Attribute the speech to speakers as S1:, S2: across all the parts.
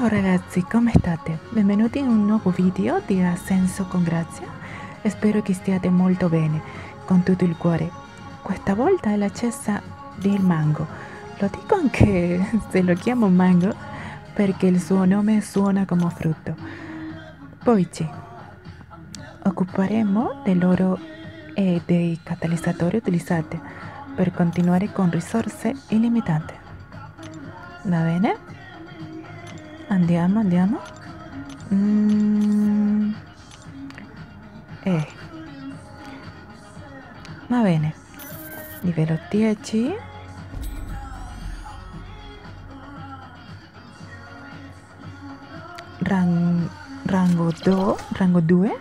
S1: ciao ragazzi, come state? Benvenuti in un nuovo video di Ascenso con Grazia. Spero che stiate molto bene, con tutto il cuore. Questa volta è la cessa del mango. Lo dico anche se lo chiamo mango perché il suo nome suona come frutto. Poi ci occuperemo dell'oro e dei catalizzatori utilizzati per continuare con risorse illimitate. Va bene? Andiamo, andiamo. Mm. Eh. Va bene. Livello 10. Ran- rango 2. Rango 2.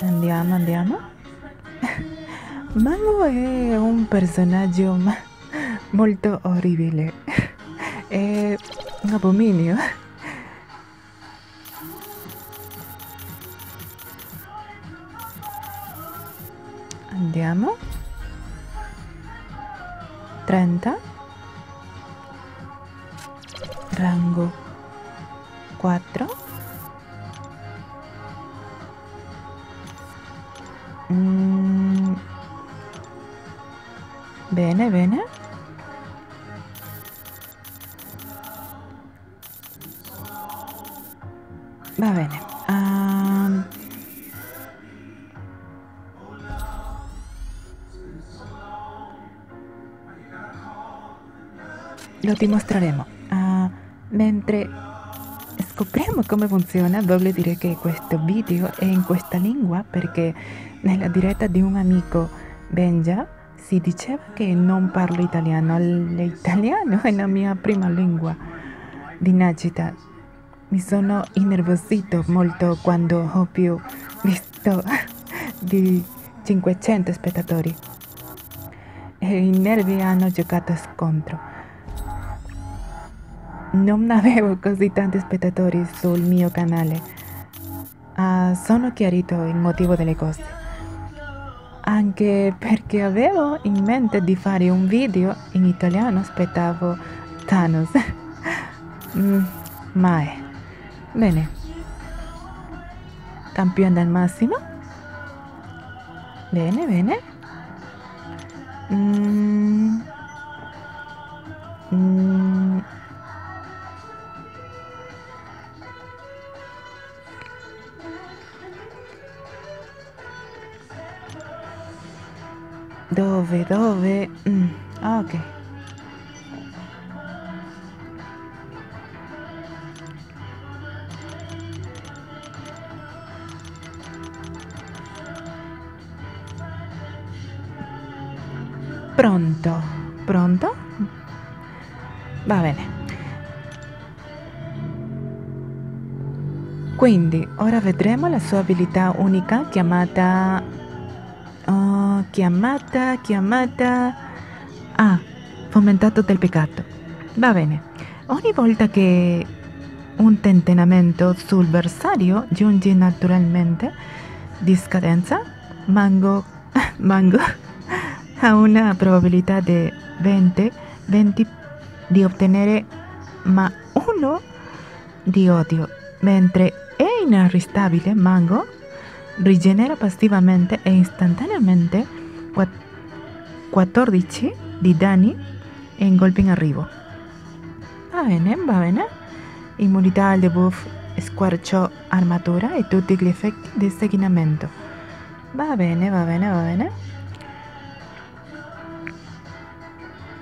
S1: Andiamo, andiamo. Mango è un personaggio molto orribile. È un abominio. Andiamo. 30. Rango 4. Va bene. Ehm, lo dimostreremo. Ah, mentre scopriamo come funziona, dovrei dire che questo video è in questa lingua perché nella diretta di un amico, Benja, si diceva che non parlo italiano. L'italiano è la mia prima lingua di nascita. Mi sono innervosito molto quando ho più visto di 500 spettatori. E i nervi hanno giocato scontro. Non avevo così tanti spettatori sul mio canale. Ah, sono chiarito il motivo delle cose. Anche perché avevo in mente di fare un video in italiano, aspettavo Thanos. mm, mai. Bene. Campione al massimo. Bene, bene. Mm. Mm. Dove, dove? Mm, ah, ok. Pronto? Pronto? Va bene. Quindi, ora vedremo la sua abilità unica chiamata... oh, chiamata, chiamata... Ah, fomentato del peccato. Va bene. Ogni volta che un tentennamento sul bersaglio giunge naturalmente di scadenza, Mango, Mango ha una probabilità di 20, 20 di ottenere ma uno di odio, mentre è inarrestabile Mango rigenera passivamente e istantaneamente quat- 14 di danni in colpi in arrivo. Va bene, va bene. Immunità al debuff, squarcio, armatura e tutti gli effetti di seguimento. Va bene, va bene, va bene.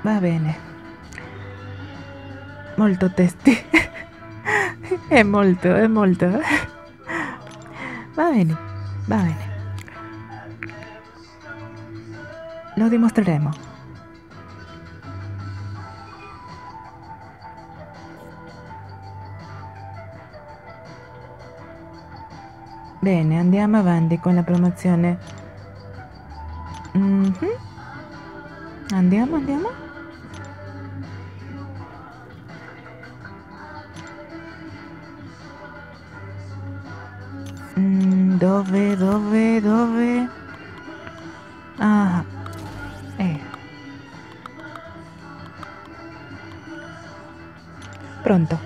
S1: Va bene. Molto testi. è molto, è molto. Va bene, va bene. Lo dimostreremo. Bene, andiamo avanti con la promozione. Mhm. Andiamo, andiamo. dove, dove. Ah, eh. Pronto.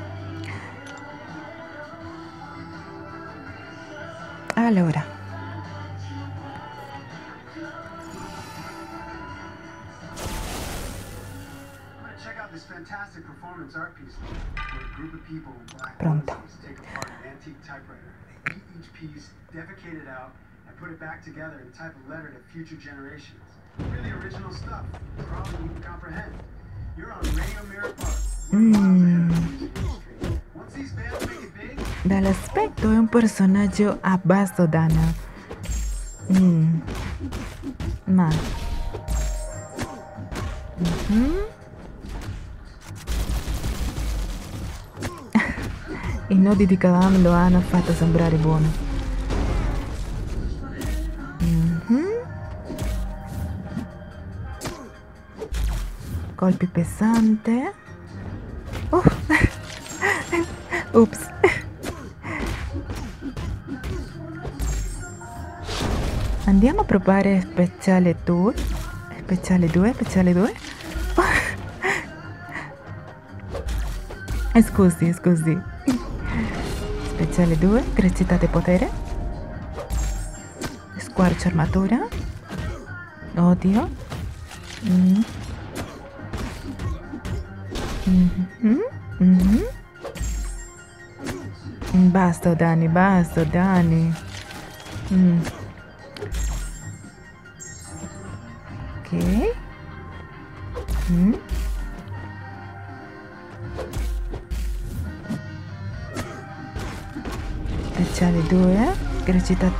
S2: Each piece, defecate it out, and put it back together and type a letter to future generations. Really original stuff. Probably you can comprehend. You're on Radio Mirror Park. one of the miles ahead of the music industry. Once these bands make it big,
S1: Dall'aspetto è un personaggio a basso danno. Mm. Ma. Mhm. I nodi di Kavam lo hanno fatto sembrare buono. Mhm. Colpi pesante. Oh. Ups. Andiamo a provare speciale 2. Speciale 2, speciale 2. Eh, Scusi, Grazie alle due, crescita di potere. Squarcio armatura. Odio. Mm. Mm -hmm. Mm -hmm. Basta danni, basta Dani. Mm. Ok. Mm. Speciale 2, crescita,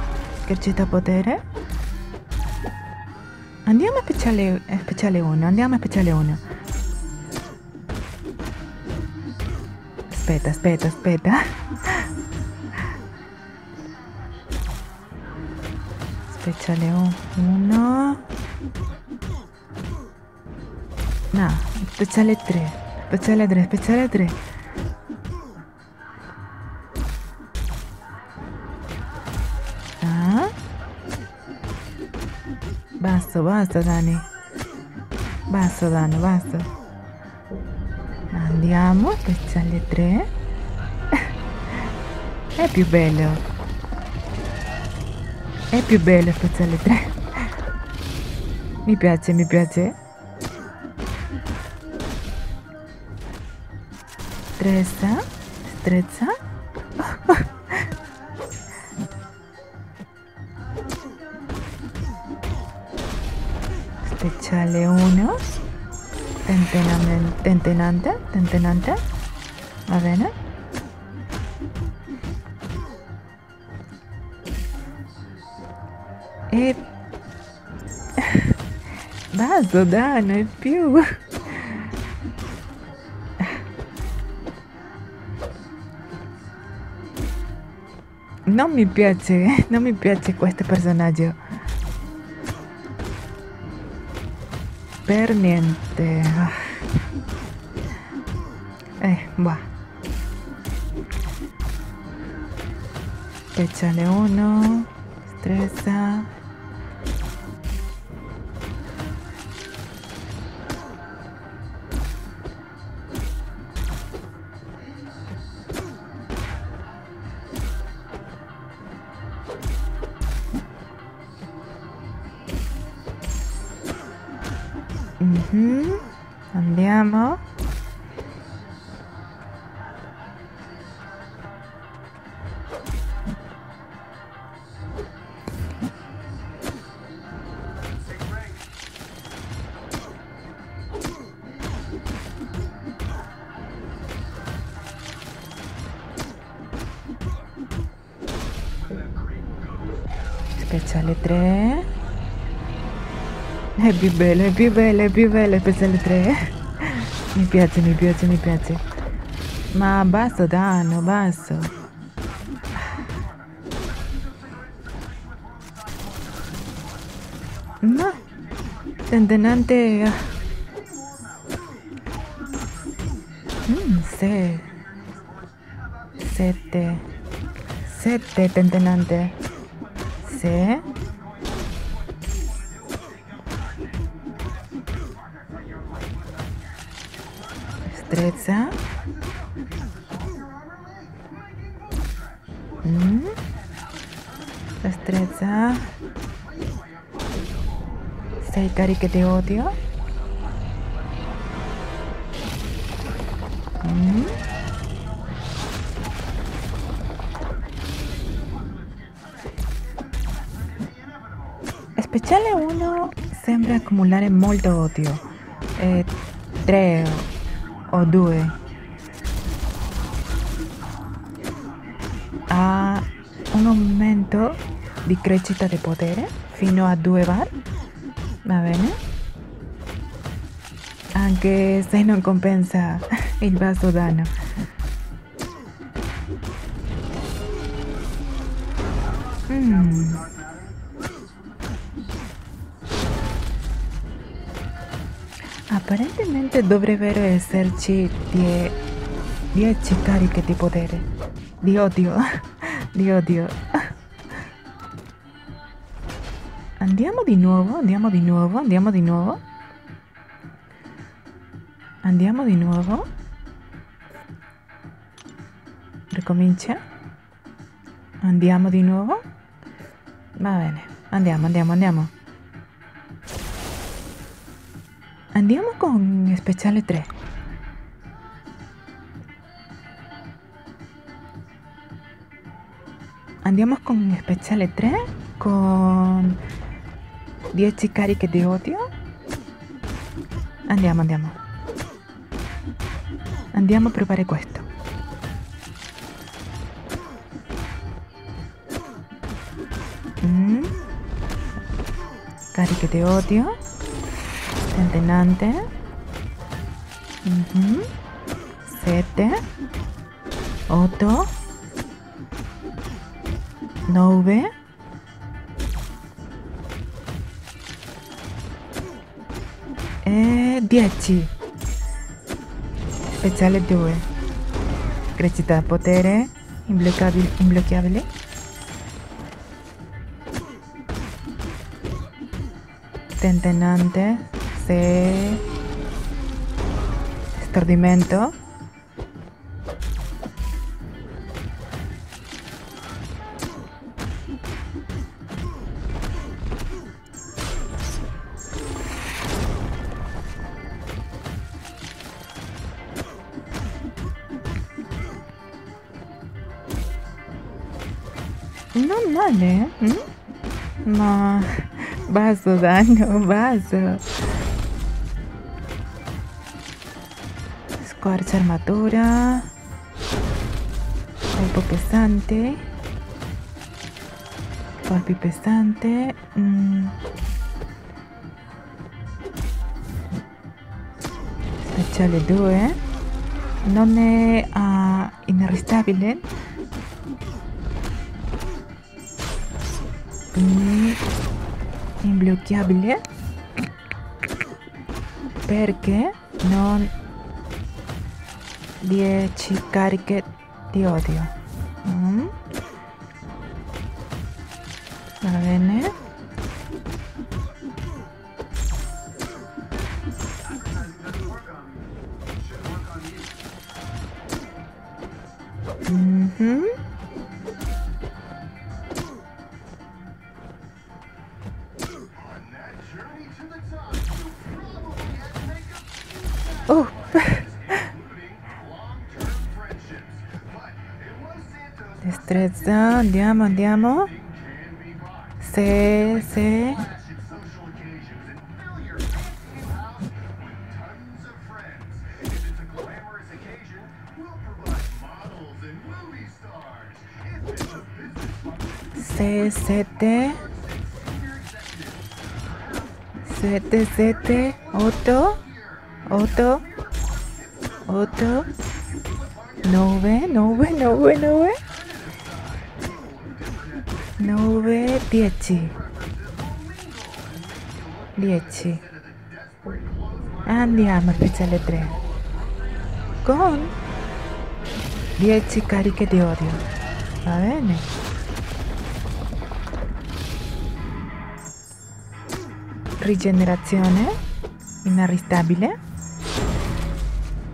S1: crescita potere. Andiamo a speciale, eh, speciale 1, andiamo a speciale 1. Aspetta, aspetta, aspetta. Speciale 1. No, speciale 3. Speciale 3, speciale 3. Basta, basta Dani. Basta Dani, basta. Andiamo, speciale 3. È più bello. È più bello speciale 3. Mi piace, mi piace. Stressa, strezza. Speciale 1. Tentenamente, tentenante, tentenante. Va bene. E... Basta, dai, non è più. Non mi piace, non mi piace questo personaggio. Per niente. Eh, va. Speciale 1. Stressa.
S2: Pensa
S1: alle tre. È più bella, è più bella, è più bella. Pensa alle tre. Mi piace, mi piace, mi piace. Ma basso danno, basso. No. Tendinante. Mm, se. Sette. Sette, tendinante. ¿eh? Estrecha. ¿Mm? Estrecha. Seikari que te odio. Speciale 1 sembra accumulare molto odio. 3 o 2. Ha un aumento di crescita di potere fino a 2 bar. Va bene? Anche se non compensa il basso danno. Dovrebbero esserci 10 cariche di potere. Di odio. Di odio. Andiamo di nuovo, andiamo di nuovo, andiamo di nuovo. Andiamo di nuovo. Ricomincia. Andiamo di nuovo. Va bene, andiamo, andiamo, andiamo. Andiamo con speciale 3. Andiamo con speciale 3 con 10 cariche di odio. Andiamo, andiamo. Andiamo a provare questo. Mm. Cariche di odio. Centenante. Mm -hmm. 7. 8. 9. E 10. Speciale 2. Crescita potere. Imbloccabile. imbloccabile. Tentenante. Stordimento. Non male, hm? ma basso danno, basso. Squarcia armatura. Colpo pesante. Colpi pesante. Mm. Speciale 2. Non è uh, inarrestabile. Imbloccabile. Perché non 10 cariche di odio. Mm. Mhm. Andiamo, andiamo. Se, se. Se, sete. Sete, sete, otto. Otto. Otto. Nove, nove, nove, nove. Nove, dieci. Dieci. Andiamo, speciale 3. Con 10 cariche di odio. Va bene. Rigenerazione. Inarrestabile.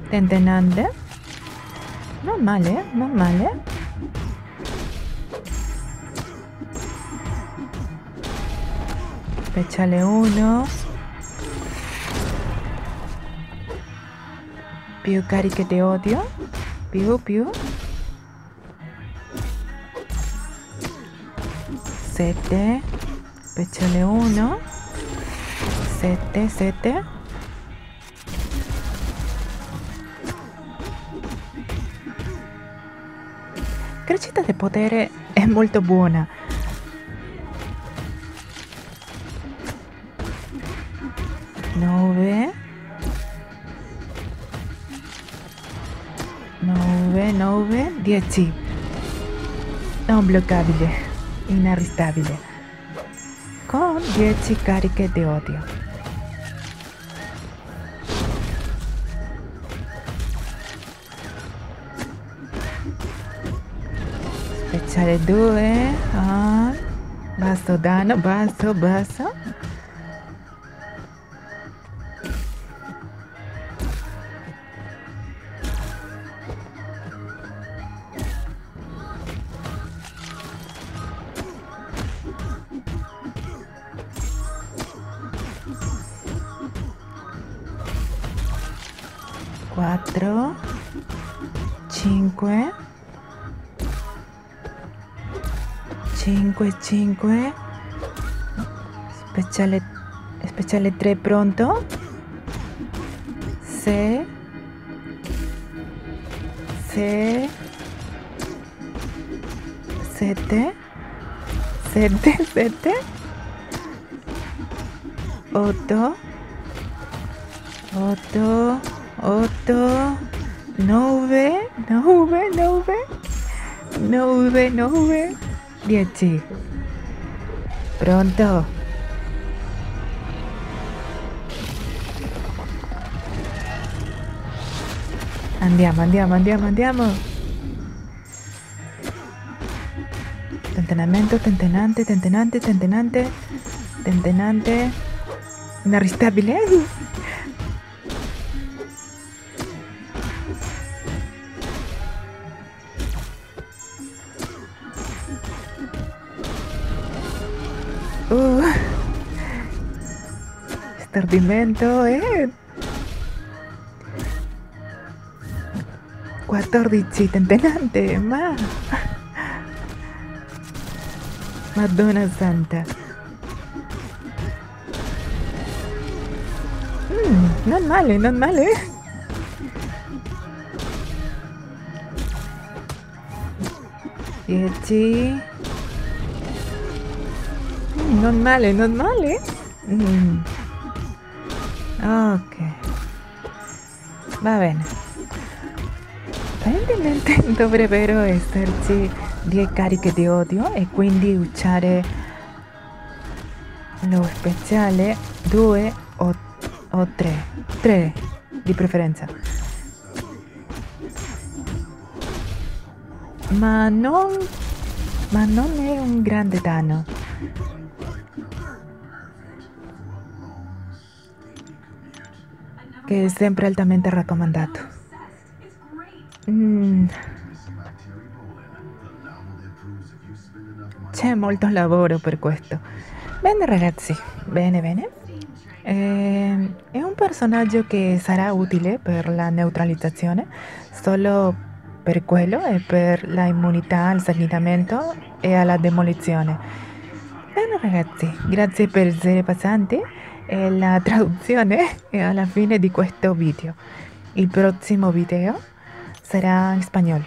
S1: Tentenante. Non male, non male. Speciale 1. Più cariche di odio. Più, più. 7. Speciale 1. 7, 7. Crescita di potere è molto buona. Nove, dieci. Non bloccabile, inarrestabile. Con dieci cariche di odio. Speciale 2. Ah. Basso danno, basso, basso. 5,5 speciale, speciale 3 pronto. 6 6 7 7 7 8 8 8 9 9 9 9 9 10. Pronto. Andiamo, andiamo, andiamo, andiamo. Tentenamento, tentenante, tentenante, tentenante, tentenante. Inarrestabile. Stordimento e 14 tentenante, ma Madonna santa. Mm, non male, non male. Dieci. Mm, non male, non male. Mm. Ok. Va bene. Apparentemente dovrebbero esserci 10 cariche di odio e quindi usare lo speciale 2 o, o 3. 3 di preferenza. Ma non, ma non è un grande danno. Che è sempre altamente raccomandato. Mm. C'è molto lavoro per questo. Bene ragazzi, bene bene. Eh, è un personaggio che sarà utile per la neutralizzazione solo per quello e per la immunità al sanguinamento e alla demolizione. Bene ragazzi, grazie per essere passati e la traduzione alla fine di questo video. Il prossimo video sarà in spagnolo.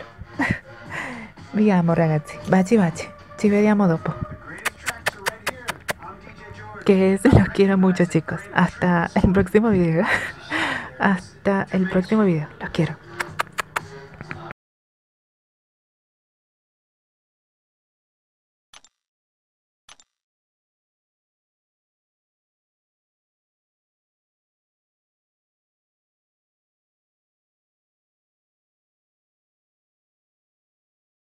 S1: Vi amo ragazzi, baci baci. Ci vediamo dopo. Que los quiero mucho chicos. Hasta el próximo video. Hasta el próximo video. Los quiero.